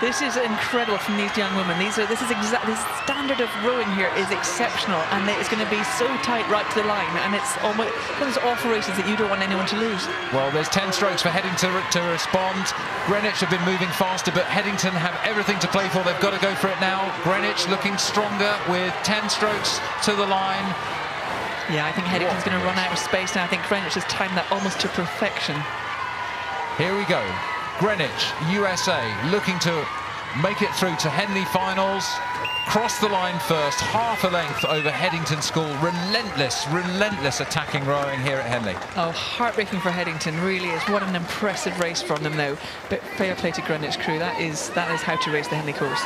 This is incredible from these young women. These are this is exactly the standard of rowing here is exceptional, and it's going to be so tight right to the line, and it's almost one of those awful races that you don't want anyone to lose. Well, there's 10 strokes for Headington to respond. Greenwich have been moving faster, but Headington have everything to play for. They've got to go for it now. Greenwich looking stronger with 10 strokes to the line. Yeah, I think Headington's going to run out of space now. I think Greenwich has timed that almost to perfection. Here we go. Greenwich, USA, looking to make it through to Henley finals. Cross the line first, half a length over Headington School. Relentless, relentless attacking rowing here at Henley. Oh, heartbreaking for Headington, really is. What an impressive race from them, though. But fair play to Greenwich crew. That is that is how to race the Henley course.